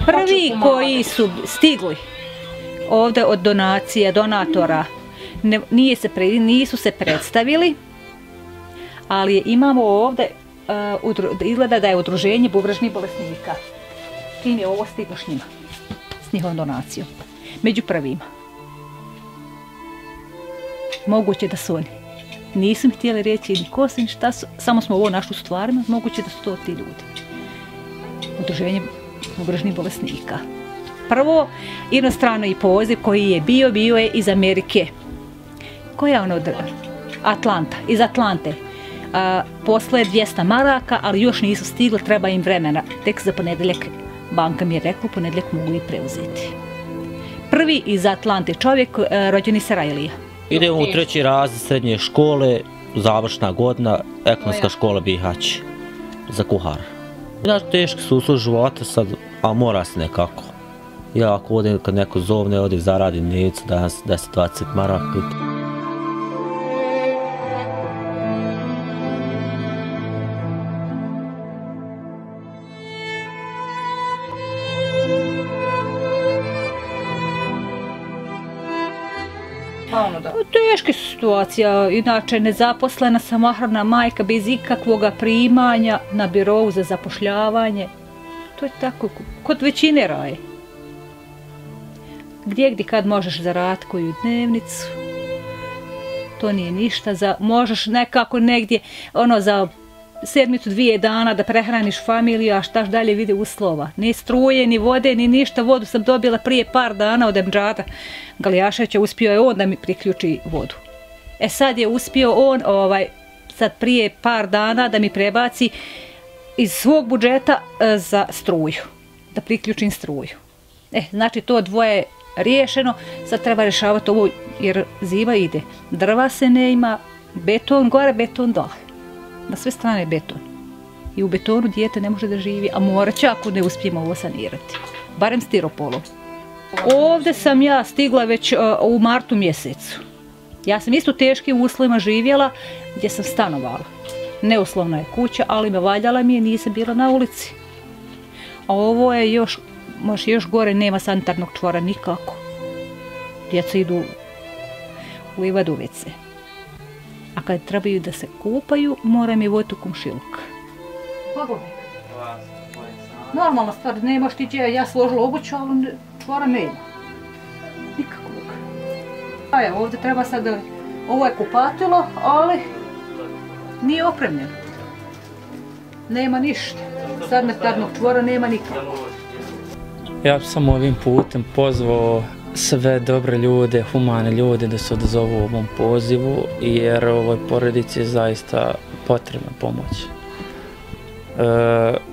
Prvi koji su stigli ovde od donacija, donatora, ne, nije se pre, nisu se predstavili, ali imamo ovde, uh, udru, izgleda da je udruženje bubrežnih bolesnika. Kim je ovo stiglo s njima, s njihovom donacijom. Među prvima. Moguće da su oni. Nisu mi htjeli reći ni ko su, ni šta su, samo smo ovo našli stvarima, moguće da su to ti ljudi. Udruženje bubrežnih bolesnika. Prvo, inostrano i poziv koji je bio, bio je iz Amerike. Koja je ono od Atlanta, iz Atlante. A, posle je 200 maraka, ali još nisu stigli, treba im vremena. Tek za ponedeljak banka mi je rekla, ponedeljak mogu i preuzeti. Prvi iz Atlante, čovjek a, rođeni Sarajlija. Idemo u treći razred srednje škole, završna godina, ekonomska škola Bihać za kuhara. Znaš, teški su uslov života sad, a mora se nekako. Ja ako odem kad neko zovne, odem zaradi necu, danas 10-20 maraka. Ono da. Teška situacija, inače nezaposlena samohrana majka bez ikakvog primanja na birovu za zapošljavanje. To je tako, kod većine raje. Gdje gdje kad možeš zaraditi koju dnevnicu, to nije ništa, za, možeš nekako negdje, ono, za sedmicu, dvije dana da prehraniš familiju, a štaš dalje vidi uslova. Ni struje, ni vode, ni ništa. Vodu sam dobila prije par dana od Emdžada Galijaševića. Uspio je on da mi priključi vodu. E sad je uspio on, ovaj, sad prije par dana da mi prebaci iz svog budžeta e, za struju. Da priključim struju. E, znači to dvoje riješeno, sad treba rješavati ovo jer zima ide. Drva se ne ima, beton gore, beton dole na sve strane beton. I u betonu dijete ne može da živi, a morat će ako ne uspijemo ovo sanirati. Barem stiropolom. Ovde sam ja stigla već uh, u martu mjesecu. Ja sam isto teškim uslovima živjela gdje sam stanovala. Neuslovna je kuća, ali me valjala mi je, nisam bila na ulici. A ovo je još, može još gore, nema sanitarnog čvora nikako. Djeca idu u livaduvice a kad trebaju da se kupaju, mora mi voditi u komšiluk. Normalna stvar, nemaš ti gdje, ja složila obuću, ali čvora nema. Nikakvog. A je, ovdje treba sad da... Ovo je kupatilo, ali nije opremljeno. Nema ništa. Sanitarnog čvora nema nikakvog. Ja sam ovim putem pozvao sve dobre ljude, humane ljude da se odazovu ovom pozivu jer ovoj porodici je zaista potrebna pomoć. E,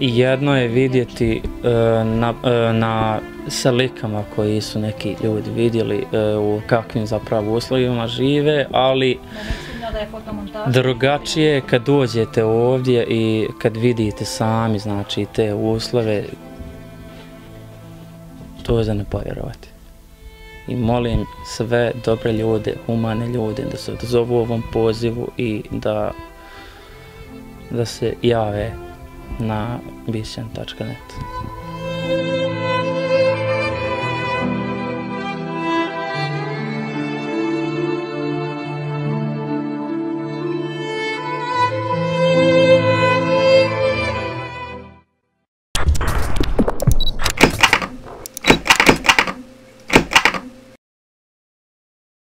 jedno je vidjeti e, na, e, na slikama koji su neki ljudi vidjeli e, u kakvim zapravo uslovima žive, ali drugačije je kad dođete ovdje i kad vidite sami znači te uslove to je za ne povjerovati. I molim sve dobre ljude, humane ljude da se odzovu ovom pozivu i da da se jave na bisjan.net.